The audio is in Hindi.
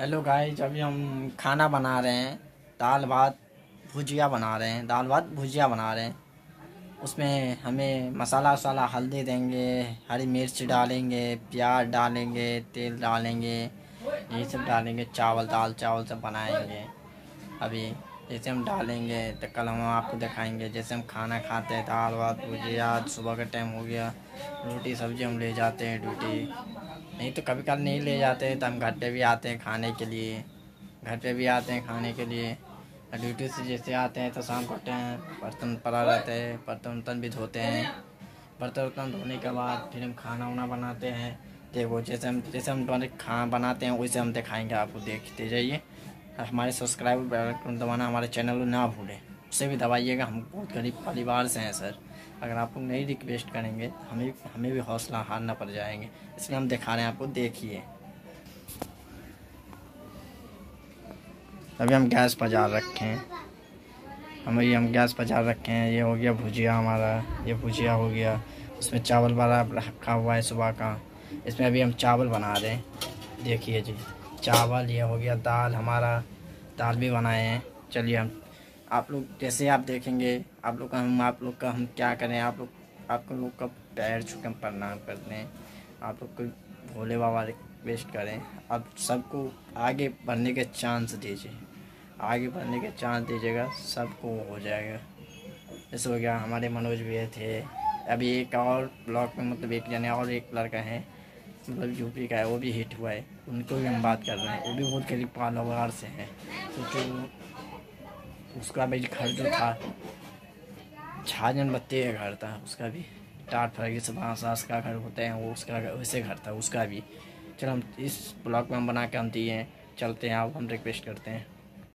हेलो गाइस अभी हम खाना बना रहे हैं। दाल भात भुजिया बना रहे हैं। दाल भात भुजिया बना रहे हैं। उसमें हमें मसाला वसाला हल्दी देंगे, हरी मिर्च डालेंगे, प्याज डालेंगे, तेल डालेंगे, ये सब डालेंगे, चावल, दाल, चावल सब बनाएँगे। अभी जैसे हम डालेंगे तो कल हम आपको दिखाएँगे। जैसे हम खाना खाते हैं, दाल, भात भुजिया सुबह का टाइम हो गया। रोटी, सब्ज़ी हम ले जाते हैं ड्यूटी नहीं तो कभी कल नहीं ले जाते तो हम घर पे भी आते हैं खाने के लिए। घर पे भी आते हैं खाने के लिए। ड्यूटी से जैसे आते हैं तो शाम को टाइम बर्तन पड़ा रहते हैं, बर्तन वर्तन भी धोते हैं। बर्तन वर्तन धोने के बाद फिर हम खाना वाना बनाते हैं। देखो, जैसे हम जैसे हम खाना बनाते हैं, वैसे हम दिखाएँगे आपको। देखते जाइए। हमारे सब्सक्राइबर दबाना हमारे चैनल ना भूलें। उसे भी दबाइएगा। हम बहुत गरीब परिवार से हैं सर अगर आप लोग नहीं रिक्वेस्ट करेंगे, हमें हमें भी हौसला हारना पड़ जाएँगे। इसलिए हम दिखा रहे हैं आपको, देखिए। अभी हम गैस पर जा रखे हैं। हम हम गैस पर जा रखे हैं। ये हो गया भुजिया हमारा। ये भुजिया हो गया। उसमें चावल वाला रखा हुआ है सुबह का। इसमें अभी हम चावल बना रहे हैं। देखिए जी, चावल, ये हो गया दाल हमारा। दाल भी बनाए हैं। चलिए हम, आप लोग जैसे आप देखेंगे, आप लोग का हम, आप लोग का हम क्या करें? आप लोग आप लोग का पैर छू के प्रणाम करते हैं। आप लोग को भोले बाबा रिक्वेस्ट करें। आप सबको आगे बढ़ने के चांस दीजिए। आगे बढ़ने के चांस दीजिएगा, सबको हो जाएगा। जैसे हो गया, हमारे मनोज भैया थे। अभी एक और ब्लॉक में मतलब एक जने और एक लड़का है। मतलब यूपी का है वो भी हिट हुआ है। उनको भी हम बात कर रहे हैं। वो भी बहुत करीब पालोवार से हैं। तो जो उसका भी घर जो था छाजन बत्ती का घर था। उसका भी टाट फरगी से सास का घर होते हैं, वो उसका वैसे घर था, उसका भी। चलो हम इस ब्लॉग में हम बना के हम दिए हैं। चलते हैं आप हम रिक्वेस्ट करते हैं।